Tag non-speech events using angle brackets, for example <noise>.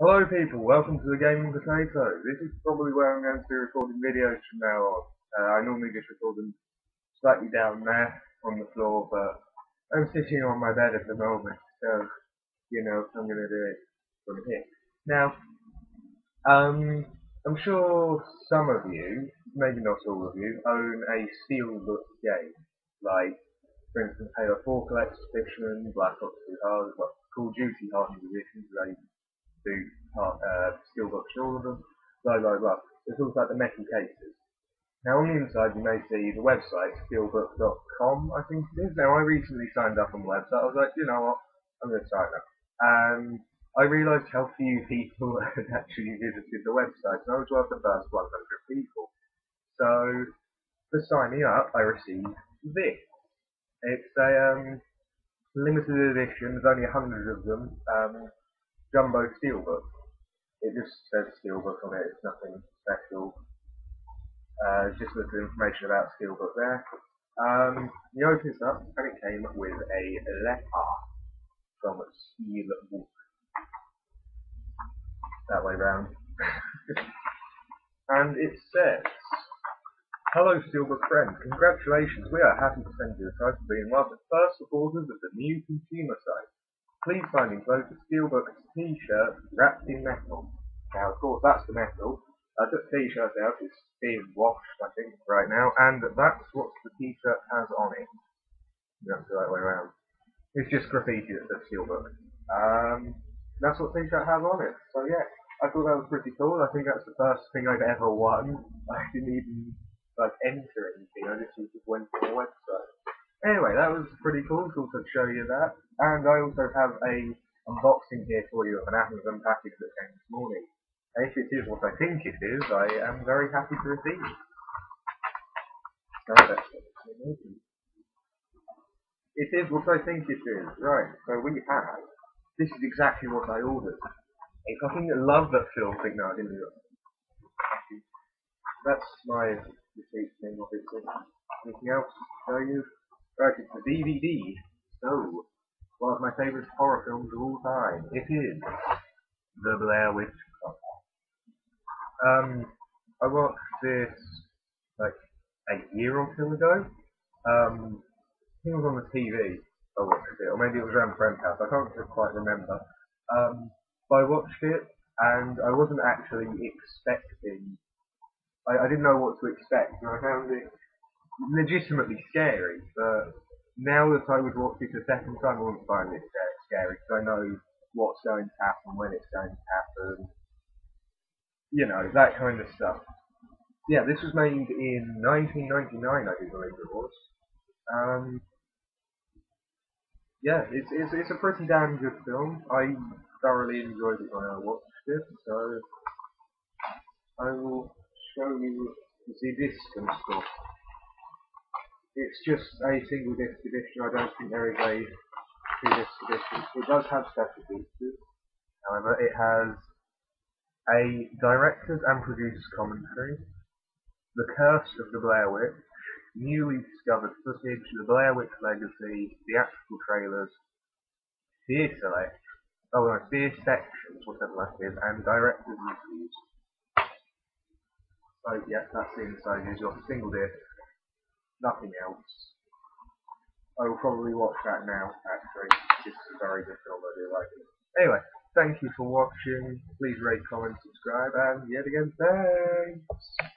Hello people, welcome to the Gaming Potato. This is probably where I'm going to be recording videos from now on. Uh, I normally just record them slightly down there on the floor, but I'm sitting on my bed at the moment, so, you know, I'm going to do it from here. Now, um, I'm sure some of you, maybe not all of you, own a Steelbook game, like, for instance, Halo 4 Collector's Edition, Black Ops 2 Hard, well, Call of Duty Hard Edition, they do uh, steelbooks all of them, blah blah blah. It's all about the metal cases. Now on the inside you may see the website, steelbook.com I think it is. Now I recently signed up on the website, I was like, you know what, I'm going to sign up. And I realised how few people <laughs> had actually visited the website, and I was one of the first 100 people. So, for signing up, I received this. It's a um, limited edition, there's only a hundred of them. Um, jumbo steelbook. It just says steelbook on it, it's nothing special. Uh, just a little information about steelbook there. Um, you open this up and it came with a letter from Steelbook. That way round. <laughs> and it says, Hello Steelbook friends, congratulations, we are happy to send you a prize for being one of the first supporters of the new consumer site. Please find enclosed a steelbook t-shirt wrapped in metal. Now, of course, that's the metal. I took t-shirt out, it's being washed, I think, right now, and that's what the t-shirt has on it. That's the right way around. It's just graffiti that says steelbook. Um, that's what t-shirt has on it. So yeah, I thought that was pretty cool. I think that's the first thing I've ever won. <laughs> I didn't even like enter anything. I just went to the website. Anyway, that was pretty cool. To show you that. And I also have a unboxing here for you of an Amazon package that came this morning. If it is what I think it is, I am very happy to receive it. It is what I think it is. Right, so we have, this is exactly what I ordered. A fucking love that film thing. No, I didn't do. That's my receipt thing, obviously. Anything else to show you? Right, it's a DVD. So, one of my favourite horror films of all time. It is The Blair Witch Project. Um, I watched this like a year or two ago. Um, it was on the TV. I watched it, or maybe it was around friend's house. I can't quite remember. Um, but I watched it, and I wasn't actually expecting. I, I didn't know what to expect, and I found it legitimately scary, but now that I would watch it a second time, I wouldn't find it scary because I know what's going to happen, when it's going to happen, you know, that kind of stuff. Yeah, this was made in 1999, I do believe it was. Um, yeah, it's, it's, it's a pretty damn good film. I thoroughly enjoyed it when I watched it, so I will show you the disc and stuff. It's just a single disc edition. I don't think there is a two disc edition. It does have special features. However, it has a director's and producer's commentary, The Curse of the Blair Witch, newly discovered footage, The Blair Witch Legacy, theatrical trailers, theatre select, oh no, theatre sections, whatever that is, and director's reviews. So yeah, that's the inside. Got single disc nothing else. I will probably watch that now, actually. It's a very good film, I do like it. Anyway, thank you for watching. Please rate, comment, subscribe, and yet again, thanks!